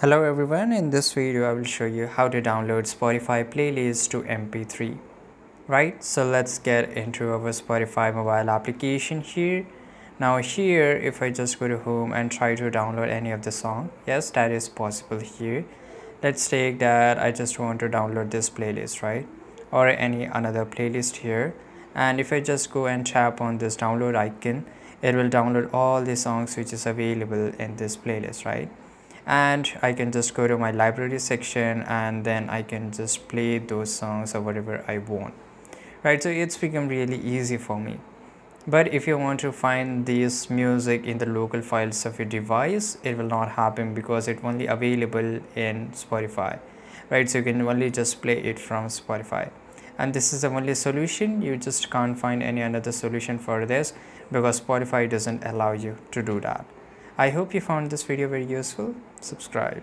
Hello everyone, in this video I will show you how to download Spotify playlist to MP3. Right, so let's get into our Spotify mobile application here. Now here, if I just go to home and try to download any of the song, yes, that is possible here. Let's take that I just want to download this playlist, right? Or any another playlist here. And if I just go and tap on this download icon, it will download all the songs which is available in this playlist, right? And I can just go to my library section and then I can just play those songs or whatever I want. Right? So it's become really easy for me. But if you want to find this music in the local files of your device it will not happen because it only available in Spotify. Right? So you can only just play it from Spotify. And this is the only solution. You just can't find any another solution for this because Spotify doesn't allow you to do that I hope you found this video very useful. Subscribe.